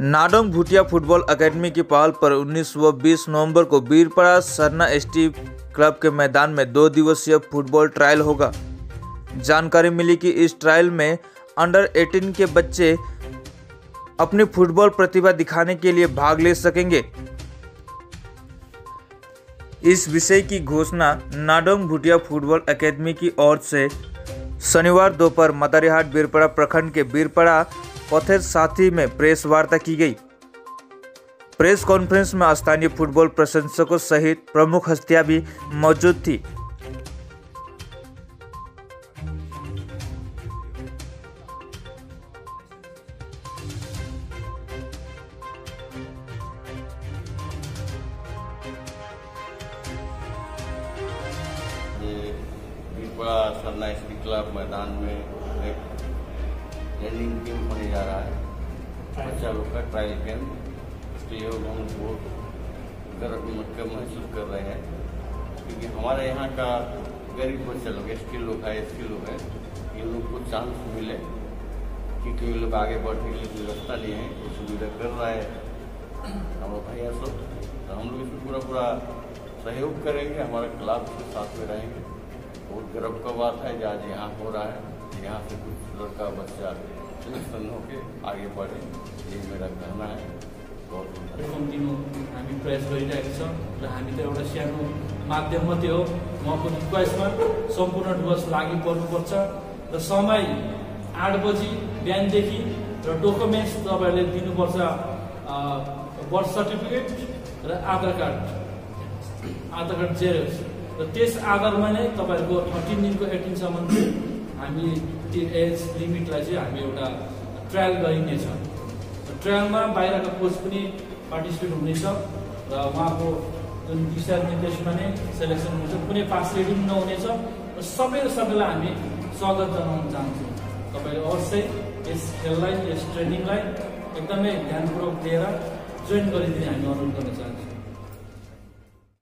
नाडोंग Bhutia football academy की पहल पर 19 व 20 नवंबर को बीरपड़ा सरना एसटी क्लब के मैदान में दो दिवसीय फुटबॉल ट्रायल होगा। जानकारी मिली कि इस ट्रायल में अंडर 18 के बच्चे अपनी फुटबॉल प्रतिभा दिखाने के लिए भाग ले सकेंगे। इस विषय की घोषणा नाडोंग भूटिया फुटबॉल एकेडमी की ओर से शनिवार दोपहर मदारीहाट बीरपड़ा प्रखंड के बीरपड़ा पथेर साथी में प्रेस वार्ता की गई। प्रेस कॉन्फ्रेंस में स्थानीय फुटबॉल प्रशंसकों सहित प्रमुख हस्तियाँ भी मौजूद थी। ये बीपड़ा सरना क्लब मैदान में एक रनिंग गेम होने जा रहा है। बच्चा लोग का ट्रायल गेम इसके लिए हम बहुत गर्व महसूस कर रहे हैं। क्योंकि हमारे यहाँ का गरीब बच्चा लोग एस लोग है एस लोग है इन लोग को चांस मिले। क्योंकि ये लोग आगे बढ़ने के लिए व्यवस्था लिए हैं कुछ सुविधा कर रहा है। हमारे भैया सब तो हम लोग इसमें पूरा पूरा सहयोग करेंगे हमारा क्लब के साथ में रहेंगे। बहुत गर्व का बात है जो आज यहाँ हो रहा है। यहाँ से कुछ लड़का बच्चा सिलेक्शन होके आगे बढ़े ये मेरा कहना है। कम्तीमा हामी प्रयास गरिरहेका छौँ र हामी त एउटा सानो माध्यम मात्रै हो। उहाँको रिक्वेस्टमा सम्पूर्ण डुवर्स लागि पर्नुपर्छ। र समय आठ बजी बिहानदेखि र डकुमेन्ट्स तपाईँहरूले दिनुपर्छ बर्थ सर्टिफिकेट र Aadhaar card Aadhaar card xerox र त्यस आधारमा नै तपाईँहरूको थर्टिन दिनको एटिनसम्म हामी त्यो एज लिमिटलाई चाहिँ हामी एउटा ट्रायल गरिनेछ। ट्रायलमा बाहिरका कोच पनि पार्टिसिपेट हुनेछ र उहाँको जुन दिशा निर्देशमा नै सेलेक्सन हुन्छ कुनै पास रेडिङ नहुनेछ र सबै सबैलाई हामी स्वागत जनाउन चाहन्छौँ। तपाईँले अवश्य यस खेललाई यस ट्रेनिङलाई एकदमै ध्यानपूर्वक लिएर जोइन गरिदिने हामी अनुरोध गर्न चाहन्छौँ।